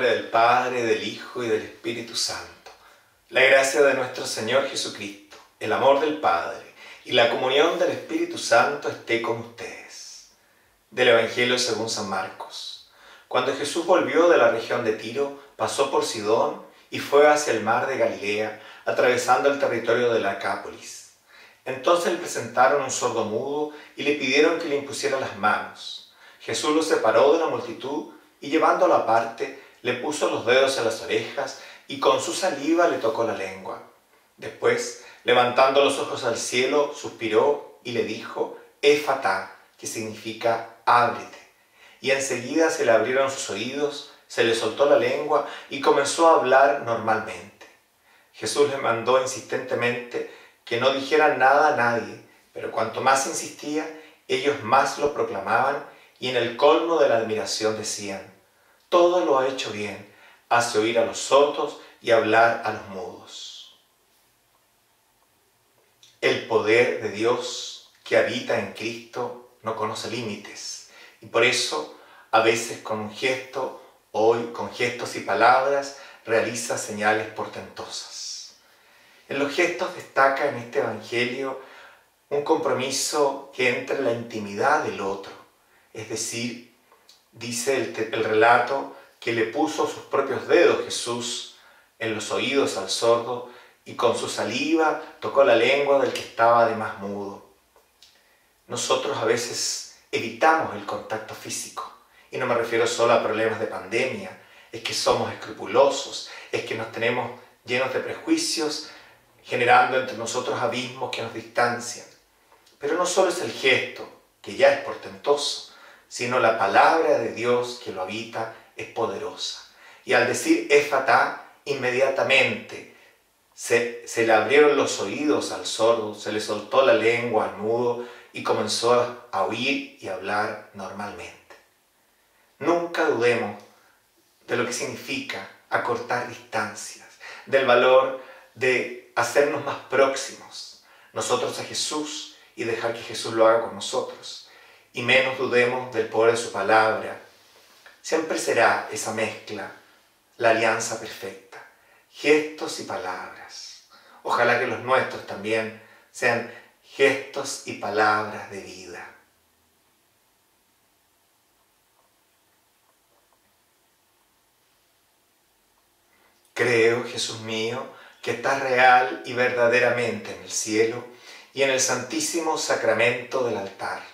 del Padre, del Hijo y del Espíritu Santo. La gracia de nuestro Señor Jesucristo, el amor del Padre y la comunión del Espíritu Santo esté con ustedes. Del Evangelio según San Marcos. Cuando Jesús volvió de la región de Tiro, pasó por Sidón y fue hacia el mar de Galilea, atravesando el territorio de la Acápolis. Entonces le presentaron un sordo mudo y le pidieron que le impusiera las manos. Jesús lo separó de la multitud y llevándolo aparte, le puso los dedos en las orejas y con su saliva le tocó la lengua. Después, levantando los ojos al cielo, suspiró y le dijo, Éfata, que significa ábrete. Y enseguida se le abrieron sus oídos, se le soltó la lengua y comenzó a hablar normalmente. Jesús le mandó insistentemente que no dijeran nada a nadie, pero cuanto más insistía, ellos más lo proclamaban y en el colmo de la admiración decían, todo lo ha hecho bien, hace oír a los sordos y hablar a los mudos. El poder de Dios que habita en Cristo no conoce límites y por eso a veces con un gesto, hoy con gestos y palabras, realiza señales portentosas. En los gestos destaca en este Evangelio un compromiso que entra en la intimidad del otro, es decir, dice el, relato que le puso sus propios dedos Jesús en los oídos al sordo y con su saliva tocó la lengua del que estaba de más mudo. Nosotros a veces evitamos el contacto físico y no me refiero solo a problemas de pandemia, es que somos escrupulosos, es que nos tenemos llenos de prejuicios, generando entre nosotros abismos que nos distancian. Pero no solo es el gesto, que ya es portentoso, sino la palabra de Dios que lo habita es poderosa. Y al decir Éfata, inmediatamente se, se, le abrieron los oídos al sordo, se le soltó la lengua al mudo y comenzó a oír y hablar normalmente. Nunca dudemos de lo que significa acortar distancias, del valor de hacernos más próximos nosotros a Jesús y dejar que Jesús lo haga con nosotros y menos dudemos del poder de su palabra. Siempre será esa mezcla, la alianza perfecta, gestos y palabras. Ojalá que los nuestros también sean gestos y palabras de vida. Creo, Jesús mío, que estás real y verdaderamente en el cielo y en el santísimo sacramento del altar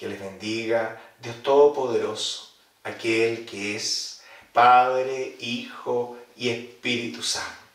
Que les bendiga Dios Todopoderoso, aquel que es Padre, Hijo y Espíritu Santo.